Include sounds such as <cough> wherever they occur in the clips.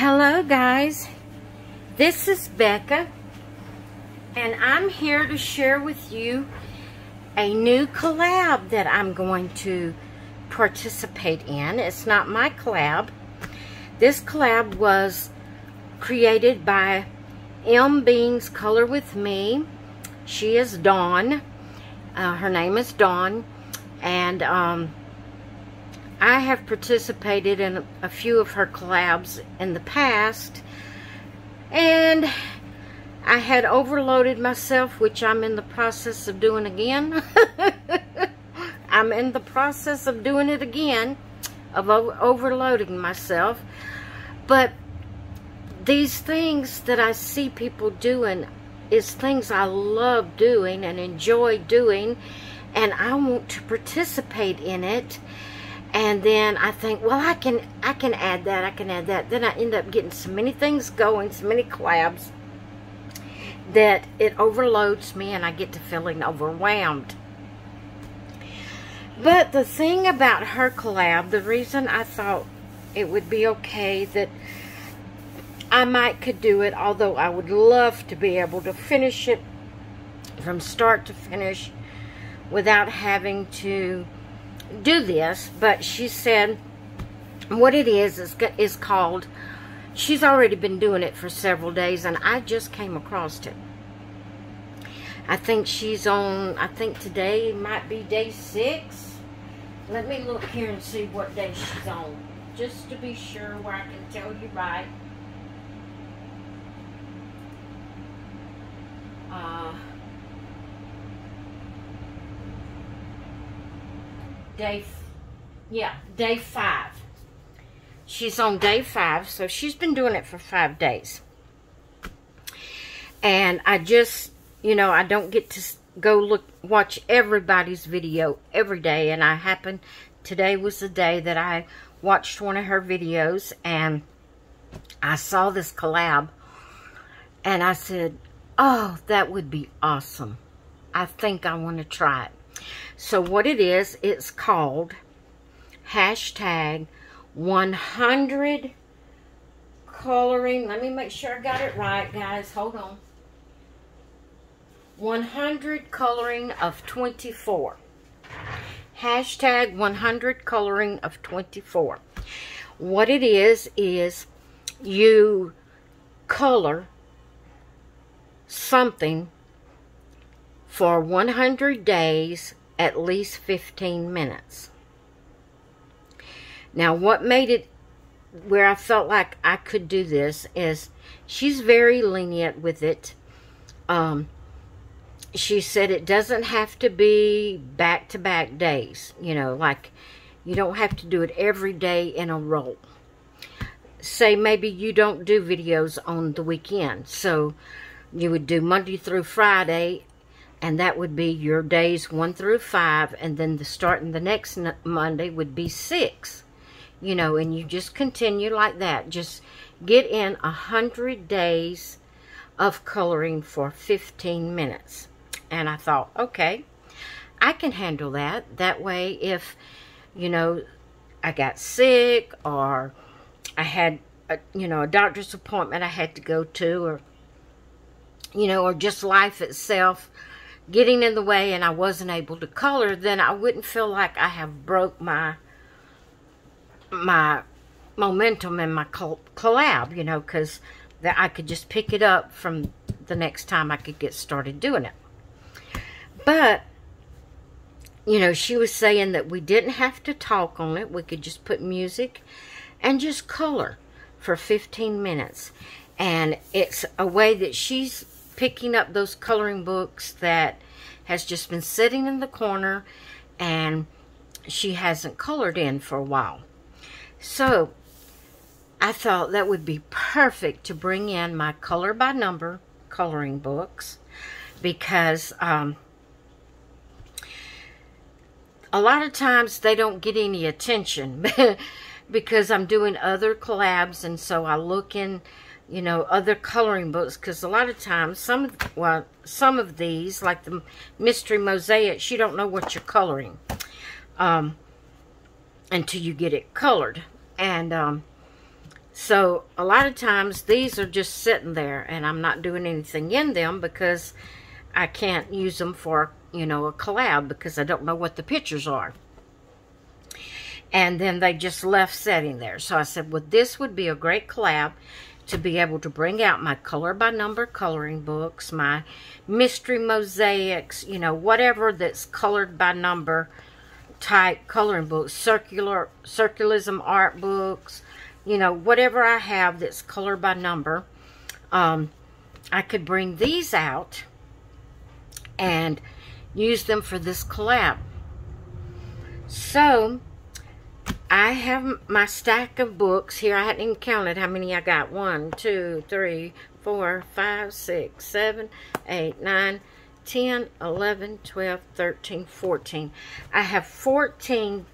Hello guys, this is Becca and I'm here to share with you a new collab that I'm going to participate in. It's not my collab. This collab was created by Mbeanz Color With Me. She is Dawn. Uh, her name is Dawn and um, I have participated in a few of her collabs in the past and I had overloaded myself which I'm in the process of doing again. <laughs> I'm in the process of doing it again of overloading myself. But these things that I see people doing is things I love doing and enjoy doing and I want to participate in it and then I think, well, I can I can add that, I can add that. Then I end up getting so many things going, so many collabs, that it overloads me and I get to feeling overwhelmed. But the thing about her collab, the reason I thought it would be okay that I might could do it, although I would love to be able to finish it from start to finish without having to do this, but she said what it is is, is called, she's already been doing it for several days, and I just came across it. I think she's on, I think today might be day six. Let me look here and see what day she's on, just to be sure where I can tell you right. Uh, day, yeah, day five. She's on day five, so she's been doing it for five days. And I just, you know, I don't get to go look, watch everybody's video every day. And I happened, today was the day that I watched one of her videos and I saw this collab and I said, oh, that would be awesome. I think I want to try it. So what it is, it's called hashtag 100 coloring. Let me make sure I got it right, guys. Hold on. 100 coloring of 24. Hashtag 100 coloring of 24. What it is, is you color something for 100 days at least 15 minutes. Now, what made it where I felt like I could do this is she's very lenient with it. Um, she said it doesn't have to be back-to-back -back days. You know, like you don't have to do it every day in a row. Say maybe you don't do videos on the weekend. So you would do Monday through Friday and that would be your days one through five, and then the starting the next Monday would be six. You know, and you just continue like that. Just get in a hundred days of coloring for 15 minutes. And I thought, okay, I can handle that. That way, if, you know, I got sick or I had, a, you know, a doctor's appointment I had to go to or, you know, or just life itself, getting in the way and I wasn't able to color, then I wouldn't feel like I have broke my my momentum in my collab, you know, because that I could just pick it up from the next time I could get started doing it. But, you know, she was saying that we didn't have to talk on it. We could just put music and just color for 15 minutes. And it's a way that she's picking up those coloring books that has just been sitting in the corner and she hasn't colored in for a while. So I thought that would be perfect to bring in my color by number coloring books because um, a lot of times they don't get any attention <laughs> because I'm doing other collabs and so I look in you know, other coloring books because a lot of times, some, well, some of these, like the Mystery Mosaics, you don't know what you're coloring um, until you get it colored. And um, So a lot of times these are just sitting there and I'm not doing anything in them because I can't use them for, you know, a collab because I don't know what the pictures are. And then they just left sitting there. So I said, well, this would be a great collab to be able to bring out my color by number coloring books, my mystery mosaics, you know, whatever that's colored by number type coloring books, circular circularism art books, you know, whatever I have that's colored by number. Um, I could bring these out and use them for this collab. So, I have my stack of books here. I hadn't even counted how many I got. One, two, three, four, five, six, seven, eight, nine, 10, 11, 12, 13, 14. I have 14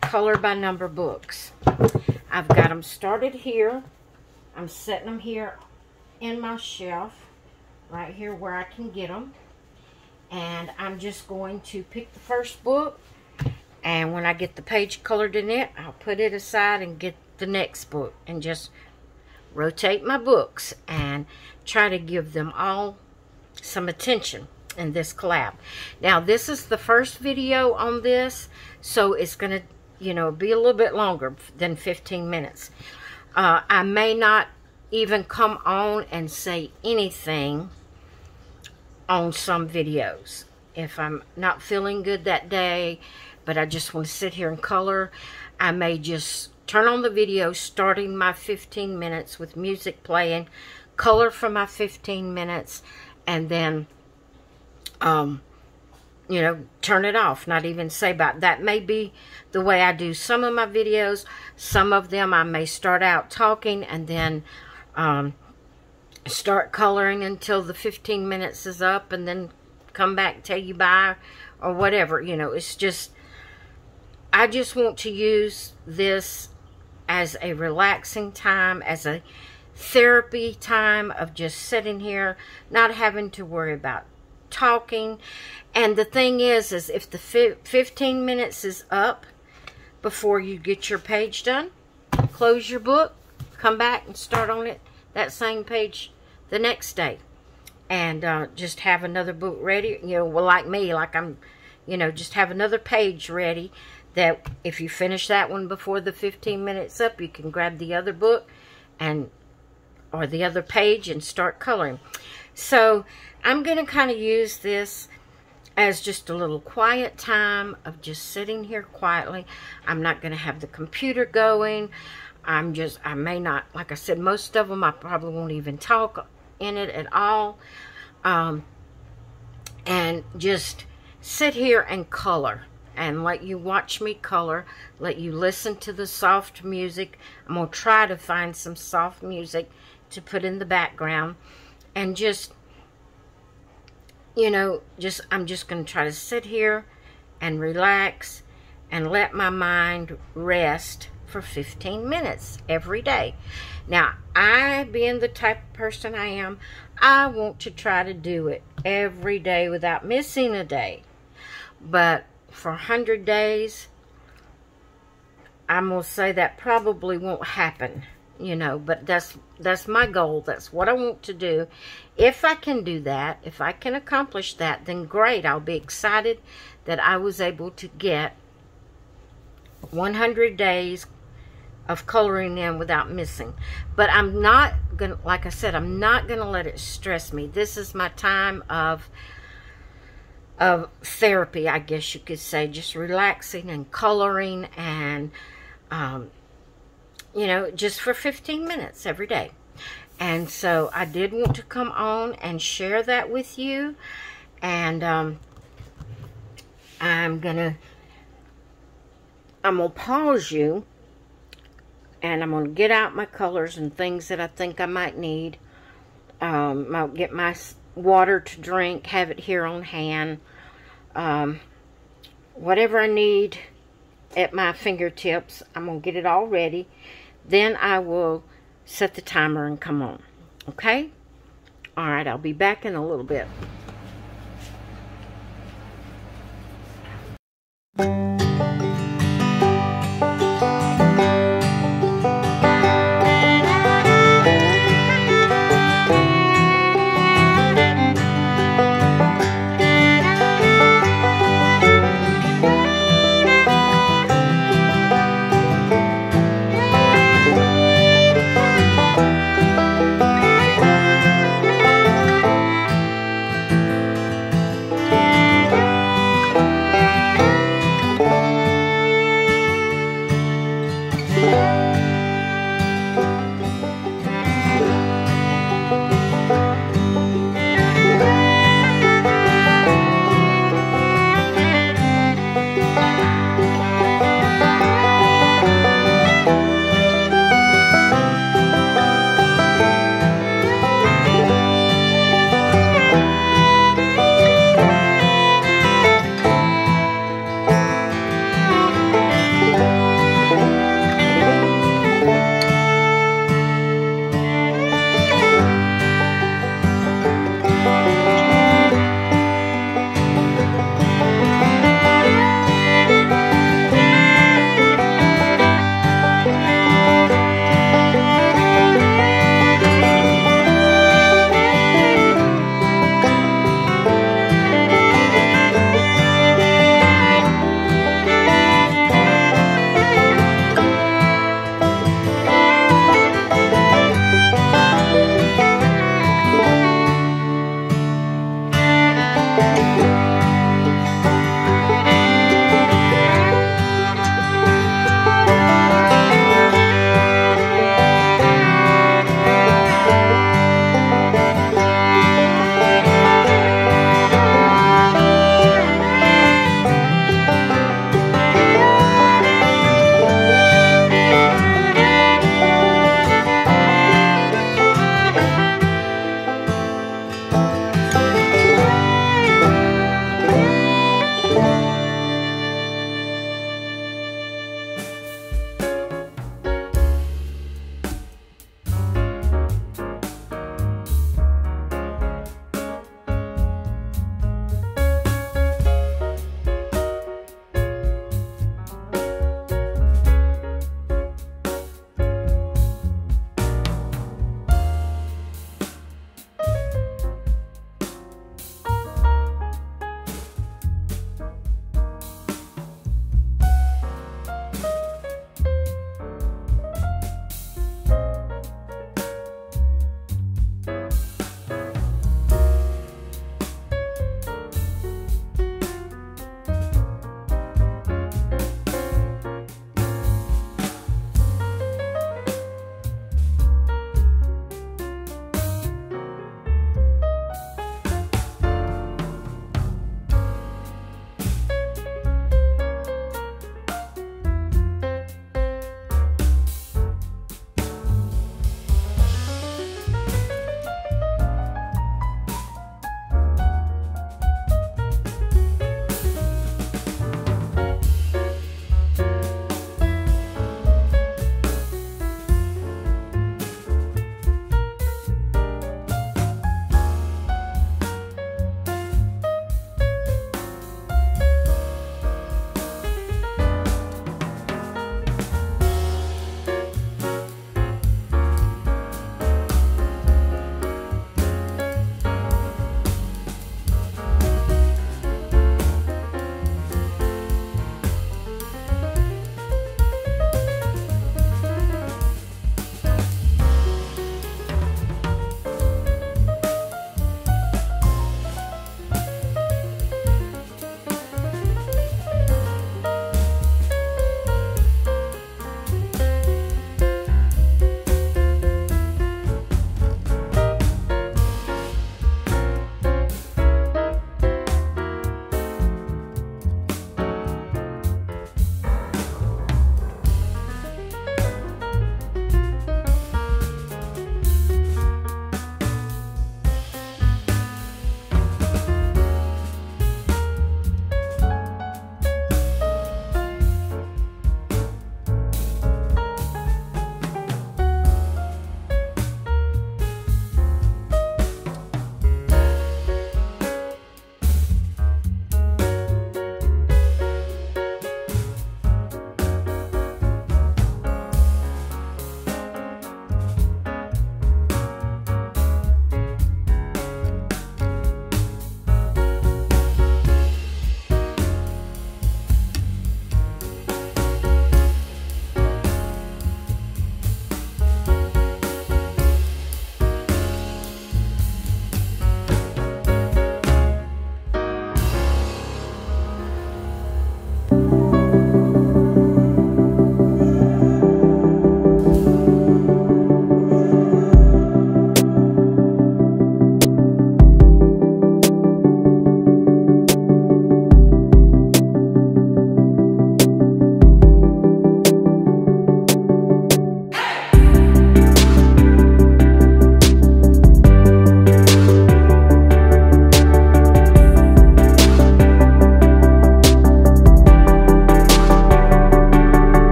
color by number books. I've got them started here. I'm setting them here in my shelf, right here where I can get them. And I'm just going to pick the first book and when I get the page colored in it, I'll put it aside and get the next book and just rotate my books and try to give them all some attention in this collab. Now, this is the first video on this, so it's going to, you know, be a little bit longer than 15 minutes. Uh, I may not even come on and say anything on some videos. If I'm not feeling good that day, but I just want to sit here and color. I may just turn on the video starting my 15 minutes with music playing, color for my 15 minutes, and then, um, you know, turn it off, not even say about That may be the way I do some of my videos. Some of them I may start out talking and then um, start coloring until the 15 minutes is up and then come back, tell you bye, or whatever. You know, it's just I just want to use this as a relaxing time, as a therapy time of just sitting here, not having to worry about talking. And the thing is, is if the 15 minutes is up before you get your page done, close your book, come back and start on it, that same page the next day. And uh, just have another book ready, you know, well, like me, like I'm, you know, just have another page ready that if you finish that one before the 15 minutes up, you can grab the other book and or the other page and start coloring. So I'm going to kind of use this as just a little quiet time of just sitting here quietly. I'm not going to have the computer going. I'm just, I may not, like I said, most of them I probably won't even talk in it at all. Um, and just sit here and color and let you watch me color, let you listen to the soft music. I'm going to try to find some soft music to put in the background and just, you know, just I'm just going to try to sit here and relax and let my mind rest for 15 minutes every day. Now, I, being the type of person I am, I want to try to do it every day without missing a day. But for 100 days, I'm going to say that probably won't happen, you know, but that's that's my goal. That's what I want to do. If I can do that, if I can accomplish that, then great. I'll be excited that I was able to get 100 days of coloring in without missing. But I'm not going to, like I said, I'm not going to let it stress me. This is my time of of therapy, I guess you could say, just relaxing and coloring and, um, you know, just for 15 minutes every day. And so I did want to come on and share that with you. And um, I'm going to, I'm going to pause you and I'm going to get out my colors and things that I think I might need. Um, I'll get my water to drink, have it here on hand um, whatever I need at my fingertips. I'm going to get it all ready. Then I will set the timer and come on. Okay? Alright, I'll be back in a little bit.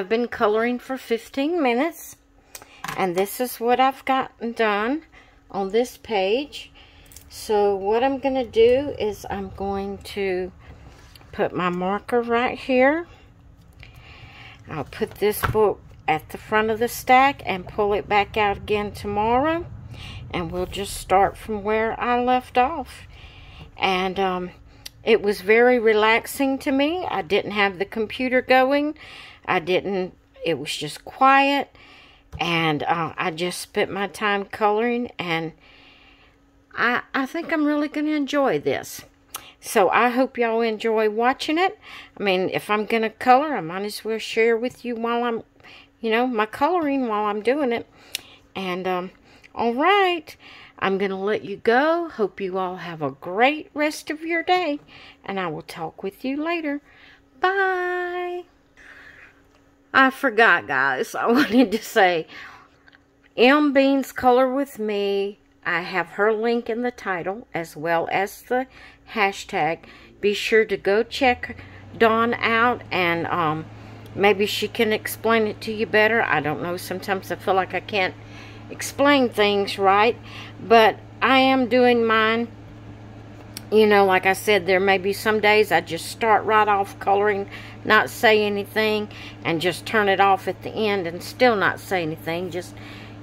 I've been coloring for 15 minutes. And this is what I've gotten done on this page. So what I'm going to do is I'm going to put my marker right here. I'll put this book at the front of the stack and pull it back out again tomorrow. And we'll just start from where I left off. And um, it was very relaxing to me. I didn't have the computer going. I didn't, it was just quiet. And uh, I just spent my time coloring and I, I think I'm really going to enjoy this. So I hope y'all enjoy watching it. I mean, if I'm going to color, I might as well share with you while I'm, you know, my coloring while I'm doing it. And, um, all right, I'm going to let you go. Hope you all have a great rest of your day. And I will talk with you later. Bye. I forgot, guys. <laughs> I wanted to say, Mbeanz Color With Me I have her link in the title as well as the hashtag. Be sure to go check Dawn out and um, maybe she can explain it to you better. I don't know. Sometimes I feel like I can't explain things right. But I am doing mine. You know, like I said, there may be some days I just start right off coloring, not say anything, and just turn it off at the end and still not say anything. Just,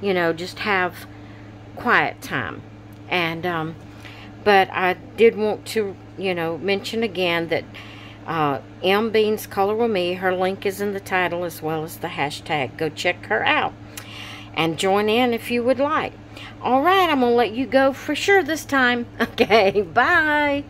you know, just have quiet time. And, um, but I did want to, you know, mention again that uh, Mbeanz Color With Me, her link is in the title as well as the hashtag. Go check her out and join in if you would like. All right, I'm going to let you go for sure this time. <laughs> Okay, bye.